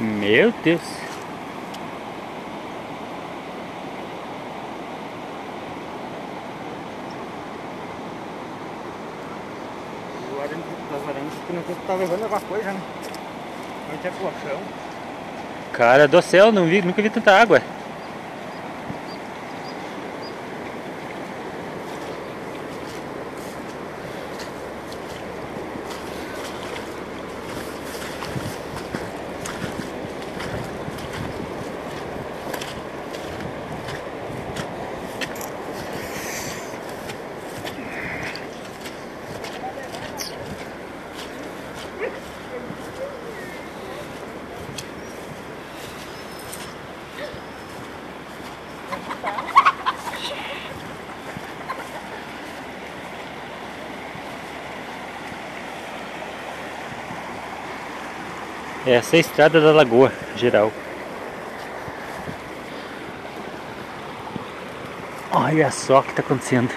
Meu Deus. Agora das varandas que não tá levando alguma coisa, né? Onde é colchão. Cara do céu, não vi, nunca vi tanta água. Essa é a estrada da lagoa geral. Olha só o que está acontecendo.